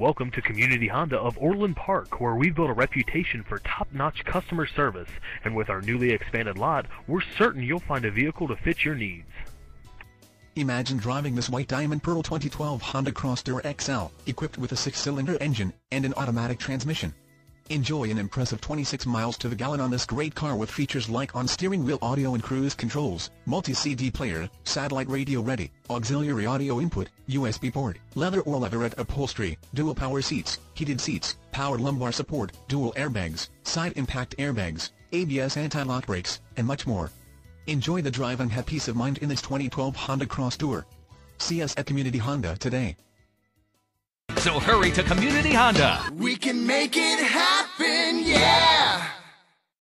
Welcome to Community Honda of Orland Park, where we've built a reputation for top-notch customer service, and with our newly expanded lot, we're certain you'll find a vehicle to fit your needs. Imagine driving this white diamond pearl 2012 Honda Crosstour, equipped with a six-cylinder engine and an automatic transmission. Enjoy an impressive 26 miles to the gallon on this great car with features like on-steering wheel audio and cruise controls, multi-CD player, satellite radio ready, auxiliary audio input, USB port, leather or leatherette upholstery, dual power seats, heated seats, power lumbar support, dual airbags, side impact airbags, ABS anti-lock brakes, and much more. Enjoy the drive and have peace of mind in this 2012 Honda Crosstour. See us at Community Honda today. So hurry to Community Honda. We can make it happen, yeah!